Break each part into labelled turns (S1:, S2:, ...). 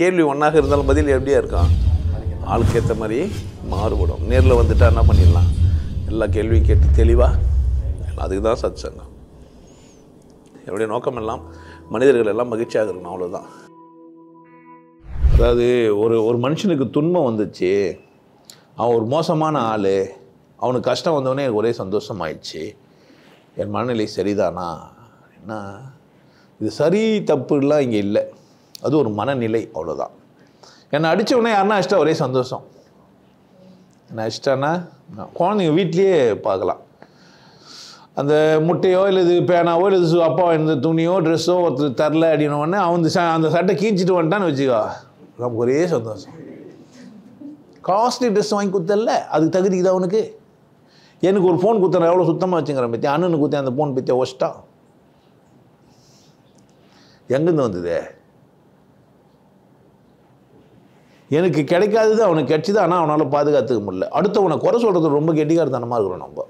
S1: கேள்வி ஒன்றாக இருந்தாலும் பதில் எப்படியா இருக்கும்? ஆளுக்கு ஏற்ற மாதிரி மாறுபடும். நேரில் வந்துட்டா என்ன பண்ணிடலாம்? எல்லா கேள்வியும் கேட்டு தெளிவாக அதுக்கு தான் சத் சங்கம் என்னுடைய நோக்கம் எல்லாம் மனிதர்கள் எல்லாம் மகிழ்ச்சியாக இருக்கணும் அவ்வளோதான் அதாவது ஒரு ஒரு மனுஷனுக்கு துன்பம் வந்துச்சு அவன் ஒரு மோசமான ஆள் அவனுக்கு கஷ்டம் வந்தவொடனே எனக்கு ஒரே சந்தோஷம் ஆயிடுச்சு என் மனநிலை சரிதானா? என்ன? இது சரி தப்புலாம் இங்கே இல்லை. அது ஒரு மனநிலை அவ்வளோதான் என்னை அடித்த உடனே யாருன்னா அடிச்சிட்டா ஒரே சந்தோஷம். என்ன அடிச்சிட்டான்னா நான் குழந்தைங்க வீட்லேயே பார்க்கலாம். அந்த முட்டையோ இல்லை இது பேனாவோ இல்லை இது அப்பா இந்த துணியோ ட்ரெஸ்ஸோ ஒருத்தர் தரல அப்படின்னு அவன் அந்த ச- அந்த சட்டை கீஞ்சிட்டு வந்துட்டான்னு வச்சுக்கோ நமக்கு ஒரே சந்தோஷம். காஸ்ட்லி ட்ரெஸ் வாங்கி கொடுத்தல அதுக்கு தகுதிக்குதா அவனுக்கு எனக்கு ஒரு ஃபோன் குத்துறேன் எவ்வளோ சுத்தமாக வச்சுங்கிறேன் பற்றி அண்ணனுக்கு கொடுத்தேன் அந்த ஃபோன் பற்றி ஒஸ்ட்டா எங்கேருந்து வந்தது? எனக்கு கிடைக்காதது அவனுக்கு கிடச்சிது ஆனால் அவனால் பாதுகாத்துக்க முடியல. அடுத்தவனை குறை சொல்கிறது ரொம்ப கெட்டிக்காரத்தனமாக இருக்கிறோம் நம்ம.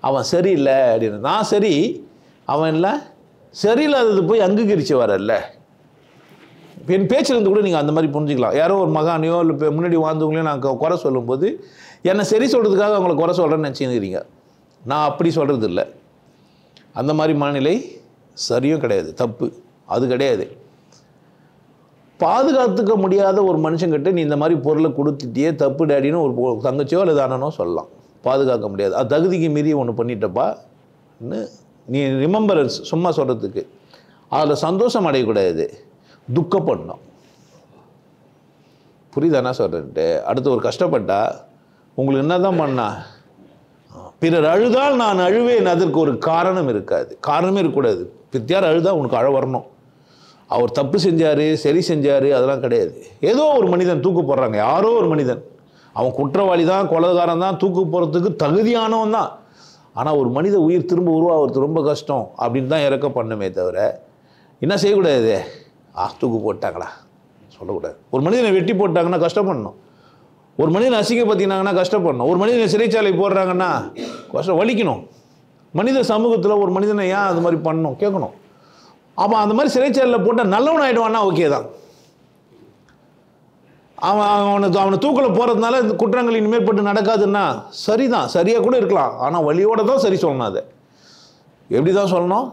S1: அவன் சரியில்லை அப்படின்னு. நான் சரி அவன் இல்லை. சரியில்லாதது போய் அங்கீகரித்து வரல. என் பேச்சிலிருந்து கூட நீங்கள் அந்த மாதிரி புரிஞ்சுக்கலாம். யாரோ ஒரு மகானையோ இல்லை இப்போ முன்னாடி வாழ்ந்தவங்களையோ நான் குறை சொல்லும்போது என்னை சரி சொல்கிறதுக்காக அவங்கள குறை சொல்கிறேன்னு நினச்சிக்கிறீங்க. நான் அப்படி சொல்கிறது இல்லை அந்த மாதிரி மனநிலை சரியும் கிடையாது. தப்பு. அது கிடையாது. பாதுகாத்துக்க முடியாத ஒரு மனுஷங்கிட்ட நீ இந்த மாதிரி பொருளை கொடுத்துட்டியே தப்பு டேடின்னு ஒரு பொ- தங்கச்சியோ அல்லது அண்ணனோ சொல்லலாம். பாதுகாக்க முடியாது. அது தகுதிக்கு மீறி ஒன்று பண்ணிட்டப்பான்னு நீ ரிமெம்பரன்ஸ் சும்மா சொல்கிறதுக்கு அதில் சந்தோஷம் அடையக்கூடாது. துக்கப்படணும். புரியுதா என்ன சொல்கிறேன்ட்டு அடுத்து ஒரு கஷ்டப்பட்டா உங்களுக்கு என்ன தான் பண்ணா? பிறர் அழுதால் நான் அழுவேன் அதற்கு ஒரு காரணம் இருக்காது. காரணமே இருக்கக்கூடாது. பித்தியார் அழுதா உனக்கு அழ வரணும். அவர் தப்பு செஞ்சார் சரி செஞ்சார் அதெல்லாம் கிடையாது. ஏதோ ஒரு மனிதன் தூக்கு போடுறாங்க. யாரோ ஒரு மனிதன். அவன் குற்றவாளி தான் கொலகாரன் தான் தூக்கு போகிறதுக்கு தகுதியானவன் தான். ஆனால் ஒரு மனித உயிர் திரும்ப உருவாகிறது ரொம்ப கஷ்டம் அப்படின்னு தான் இறக்க பண்ணுமே தவிர என்ன செய்யக்கூடாது ஆ தூக்கு போட்டாங்களா? சொல்லக்கூடாது. ஒரு மனிதனை வெட்டி போட்டாங்கன்னா கஷ்டப்படணும். ஒரு மனிதனை அசிங்கப்படுத்தினாங்கன்னா கஷ்டப்படணும். ஒரு மனிதனை சிறைச்சாலை போடுறாங்கன்னா கஷ்டம் வலிக்கணும். மனித சமூகத்தில் ஒரு மனிதனை ஏன் அது மாதிரி பண்ணணும்? கேட்கணும். அப்போ அந்த மாதிரி சிறைச்சாலையில் போட்டால் நல்லவன் ஆகிடுவான்னா ஓகே தான். அவன் அவனுக்கு அவனை தூக்கில் போகிறதுனால இந்த குற்றங்கள் இனிமேல் பட்டு நடக்காதுன்னா சரிதான் சரியாக கூட இருக்கலாம். ஆனால் வழியோட தான் சரி சொல்லணும் அதை. எப்படி தான் சொல்லணும்?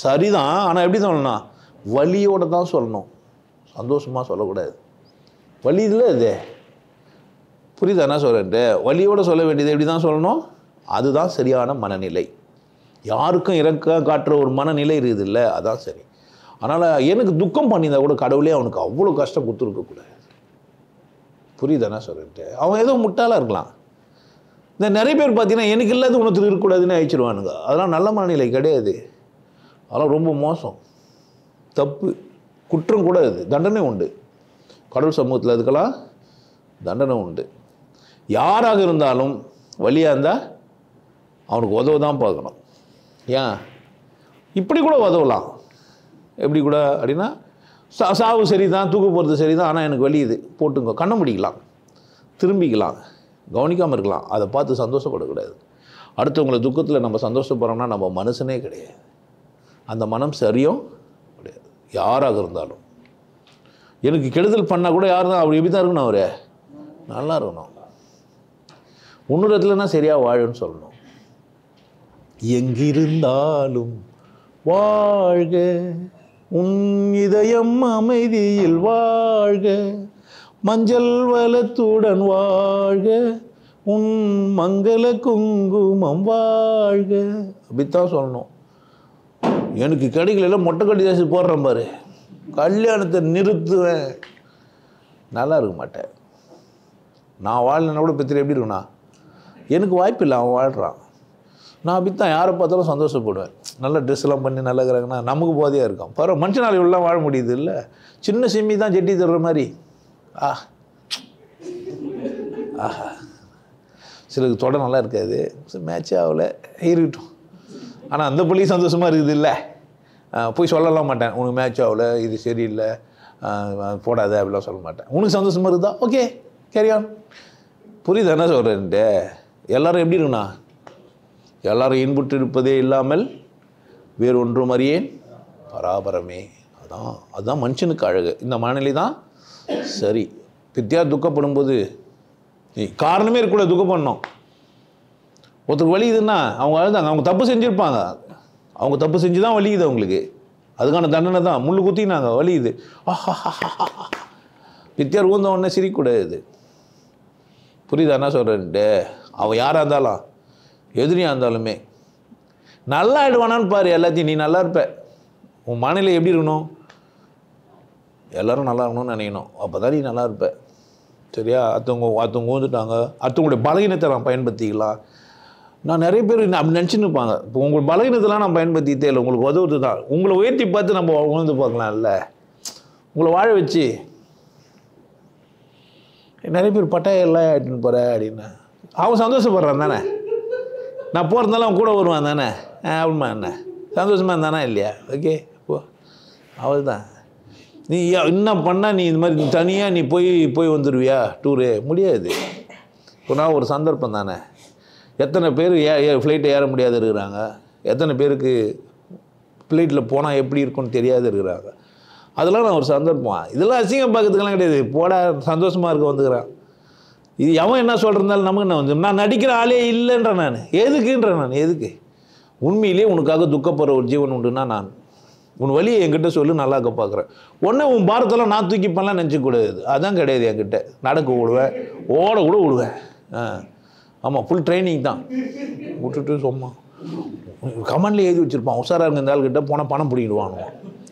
S1: சரிதான் ஆனால் எப்படி சொல்லணும்? வழியோட தான் சொல்லணும். சந்தோஷமாக சொல்லக்கூடாது. வழி இல்லை இது. புரியுதா என்ன சொல்கிறேன்ட்டு வழியோட சொல்ல வேண்டியது எப்படி தான் சொல்லணும்? அதுதான் சரியான மனநிலை. யாருக்கும் இறக்க காட்டுற ஒரு மனநிலை இருக்குது இல்லை அதான் சரி. அதனால் எனக்கு துக்கம் பண்ணியிருந்தா கூட கடவுளே அவனுக்கு அவ்வளோ கஷ்டம் கொடுத்துருக்கக்கூடாது புரியுதானே சொல்லிட்டு அவன் ஏதோ முட்டாளாக இருக்கலாம். இந்த நிறைய பேர் பார்த்தீங்கன்னா எனக்கு இல்லாத உணர்த்து இருக்கக்கூடாதுன்னு அழிச்சிருவானுங்க. அதெல்லாம் நல்ல மனநிலை கிடையாது. அதெல்லாம் ரொம்ப மோசம். தப்பு. குற்றம் கூட இது தண்டனை உண்டு. கடவுள் சமூகத்தில் அதுக்கெல்லாம் தண்டனை உண்டு. யாராக இருந்தாலும் வழியாக இருந்தால் அவனுக்கு உதவ தான் பார்க்கணும். ஏன் இப்படி கூட உதவலாம் எப்படி கூட அப்படின்னா சா சாவு சரி தான் தூக்கு போகிறது சரி தான் ஆனால் எனக்கு வலியுது போட்டுங்க. கண்ணை முடிக்கலாம். திரும்பிக்கலாம். கவனிக்காமல் இருக்கலாம். அதை பார்த்து சந்தோஷப்படக்கூடாது. அடுத்தவங்களை துக்கத்தில் நம்ம சந்தோஷப்படுறோம்னா நம்ம மனுஷனே கிடையாது. அந்த மனம் சரியும் கிடையாது. யாராக இருந்தாலும். எனக்கு கெடுதல் பண்ணால் கூட யார் தான் அப்படி எப்படி தான் இருக்கணும் அவரு. நல்லா இருக்கணும். இன்னொரு இடத்துலனா சரியாக வாழுன்னு சொல்லணும். எங்கிருந்தாலும் வாழ்க. உன் இதயம் அமைதியில் வாழ்க. மஞ்சள் வலத்துடன் வாழ்க. உன் மங்கள குங்குமம் வாழ்க. அப்படித்தான் சொல்லணும். எனக்கு கிடைக்கல மொட்டை கட்டி ஜாஸ்தி போடுறேன் பாரு. கல்யாணத்தை நிறுத்துவேன். நல்லா இருக்க மாட்டேன். நான் வாழலைன்னா கூட பத்திரி எப்படி இருக்குண்ணா எனக்கு வாய்ப்பு இல்லை அவன் வாழ்கிறான் நான் அப்படித்தான் யாரை பார்த்தாலும் சந்தோஷப்படுவேன். நல்ல ட்ரெஸ்லாம் பண்ணி நல்லா இருக்கிறாங்கன்னா நமக்கு போதையாக இருக்கும். பரவாயில்ல மனுஷனால் இவ்வளோ வாழ முடியுது இல்லை? சின்ன சிம்மி தான் ஜெட்டி தர்ற மாதிரி. ஆ. ஆஹா. சிலருக்கு தொட நல்லா இருக்காது. மேட்சே ஆகலை இருக்கட்டும் ஆனால் அந்த புள்ளி சந்தோஷமாக இருக்குது இல்லை? போய் சொல்லலாம் மாட்டேன். உனக்கு மேட்ச் ஆகல இது சரியில்லை. ஆஹ் போடாத அப்படிலாம் சொல்ல மாட்டேன். உனக்கு சந்தோஷமாக இருக்குதா? ஓகே கேரியான் புரியுது என்ன சொல்கிறேன்ட்டு எல்லோரும் எப்படி இருக்குண்ணா? எல்லாரும் இன்புற்று இருப்பதே இல்லாமல் வேறு ஒன்றும் அறியேன்? பராபரமே. அதான் அதுதான் மனுஷனுக்கு அழகு. இந்த மனநிலை தான் சரி. பித்தியார் துக்கப்படும் போது நீ காரணமே இருக்கக்கூடாது பண்ணோம் ஒருத்தருக்கு வலிக்குதுன்னா அவங்க அழுதாங்க. அவங்க தப்பு செஞ்சுருப்பாங்க. அவங்க தப்பு செஞ்சு தான் வலிக்குது அவங்களுக்கு. அதுக்கான தண்டனை தான். முள்ளு குத்தினாங்க. நாங்கள் வலியுது பித்தியார் ஊந்த உடனே சிரிக்கக்கூடாது புரியுதா? என்ன சொல்கிறேன்ட்டு அவன் யாராக இருந்தாலும் எதிரியாக இருந்தாலுமே நல்லா ஆயிடுவானான்னு பாரு எல்லாத்தையும் நீ நல்லா இருப்ப. உன் மனநிலை எப்படி இருக்கணும்? எல்லோரும் நல்லா இருக்கணும்னு நினைக்கணும். அப்போ தான் நீ நல்லா இருப்ப. சரியா? அடுத்தவங்க அடுத்தவங்க வந்துட்டாங்க. அடுத்தவங்களுடைய பலகீனத்தை நான் பயன்படுத்திக்கலாம் நான் நிறைய பேர் அப்படி நினச்சின்னு இருப்பாங்க. இப்போ உங்கள் பலகீனத்தெல்லாம் நான் பயன்படுத்திட்டே இல்லை. உங்களுக்கு உதவுது தான். உங்களை உயர்த்தி பார்த்து நம்ம உணர்ந்து பார்க்கலாம்ல? உங்களை வாழ வச்சு. நிறைய பேர் பட்டாயெல்லாம் ஆகிட்டுன்னு போகிற அப்படின்னு. அவன் சந்தோஷப்படுறான் தானே? நான் போகிறதுனால அவன் கூட வருவான் தானே? ஆ, அப்படிமா என்ன? சந்தோஷமாக இருந்தானா இல்லையா? ஓகே போ. அவள் தான் நீ இன்னும் என்ன பண்ணால் நீ இது மாதிரி தனியாக நீ போய் போய் வந்துடுவியா டூரு முடியாது. இப்போ ஒரு சந்தர்ப்பம் தானே. எத்தனை பேர் ஏ ஃப்ளைட்டை ஏற முடியாது இருக்கிறாங்க. எத்தனை பேருக்கு ஃப்ளைட்டில் போனால் எப்படி இருக்கும்னு தெரியாது இருக்கிறாங்க. அதெல்லாம் நான் ஒரு சந்தர்ப்பம். இதெல்லாம் அசிங்கம் பார்க்கறதுக்கெல்லாம் கிடையாது. போட சந்தோஷமாக இருக்க வந்துக்கிறான். இது எவன் என்ன சொல்கிறதுனால நமக்கு என்ன வந்து நான் நடிக்கிற ஆளே இல்லைன்றேன் நான். எதுக்குன்றேன் நான்? எதுக்கு? உண்மையிலேயே உனக்காக துக்கப்படுற ஒரு ஜீவன் உண்டுன்னா நான். உன் வழியை என்கிட்ட சொல்லி நல்லா இருக்க பார்க்குறேன். உடனே உன் பாரத்தெல்லாம் நான் தூக்கிப்பெல்லாம் நினச்சிக்கூடாது. அதான் கிடையாது என்கிட்ட. நடக்க விடுவேன் ஓட கூட விடுவேன். ஆ. ஆமாம் ஃபுல் ட்ரைனிங் தான். விட்டுட்டு சும்மா. கமெண்ட்ல எழுதி வச்சுருப்பான். உஷாராக இருங்க இந்த ஆள்கிட்ட போனால் பணம் பிடிக்கிடுவாங்க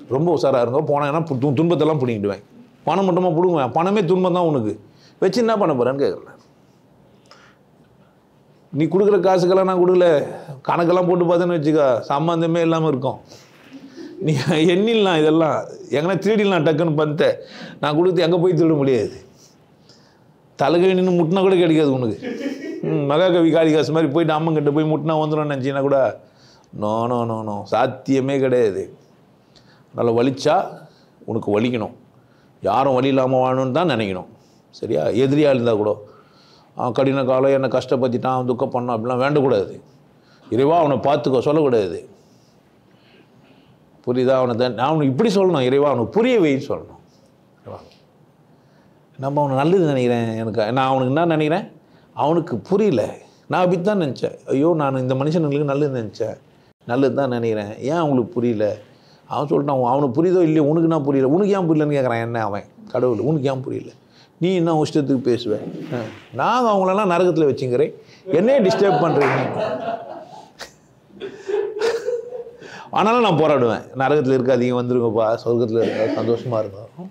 S1: ரொம்ப உஷாராக இருங்க போனேன்னா ஏன்னா துன்பத்தெல்லாம் பிடிக்கிடுவேன் பணம் மட்டுமா பிடுங்குவேன். பணமே துன்பம் தான் உனக்கு. வச்சு என்ன பண்ண போகிறேன்னு கேட்குறேன் நீ கொடுக்குற காசுக்கெல்லாம் நான் கொடுக்கல. கணக்கெல்லாம் போட்டு பார்த்தேன்னு வச்சுக்கோ சம்மந்தமே இல்லாமல் இருக்கும். நீ எண்ணிடலாம் இதெல்லாம் எங்கன்னா திருடிடலாம் டக்குன்னு பண்ணிட்டேன் நான் கொடுத்து எங்கே போய் திருட முடியாது. தலைகை நின்று முட்டினா கூட கிடைக்காது உனக்கு. மகாகவி காளிகாசு மாதிரி போயிட்டு அம்மங்கிட்ட போய் முட்டினா வந்துடும் நினச்சின்னா கூட நோ நோ நோ நோ சாத்தியமே கிடையாது. நல்லா வலிச்சா உனக்கு வலிக்கணும். யாரும் வலி இல்லாமல் வாழணும்னு தான் நினைக்கணும். சரியா? எதிரியாக இருந்தால் கூட அவன் கடின காலம் என்னை கஷ்டப்படுத்திட்டான் அவன் துக்கம் பண்ணான் அப்படிலாம் வேண்டக்கூடாது. இறைவா அவனை பார்த்துக்கோ சொல்லக்கூடாது. புரியுதா? அவனை தான் நான் அவனுக்கு இப்படி சொல்லணும் இறைவா அவனுக்கு புரிய வைன்னு சொல்லணும். நம்ம அவனை நல்லது நினைக்கிறேன் எனக்கு நான் அவனுக்கு என்ன நினைக்கிறேன்? அவனுக்கு புரியல. நான் அப்படி தான் நினச்சேன். ஐயோ நான் இந்த மனுஷனுங்களுக்கு நல்லது நினச்சேன். நல்லது தான் நினைக்கிறேன். ஏன் அவங்களுக்கு புரியல? அவன் சொல்லிட்டான் அவனுக்கு புரியுதோ இல்லையோ உனக்கு நான் புரியல. உனக்கு ஏன் புரியலன்னு கேட்குறான் என்ன அவன்? கடவுள் உனக்கு ஏன் புரியல? நீ என்ன உஷ்டத்துக்கு இஷ்டத்துக்கு பேசுவேன் நான் அவங்களெல்லாம் நரகத்தில் வச்சுங்கிறேன். என்னையே டிஸ்டர்ப் பண்ணுறீங்க ஆனாலும் நான் போராடுவேன். நரகத்தில் இருக்காதீங்க வந்துருங்கப்பா. சொர்க்கத்தில் இருக்கா சந்தோஷமாக இருக்கும்.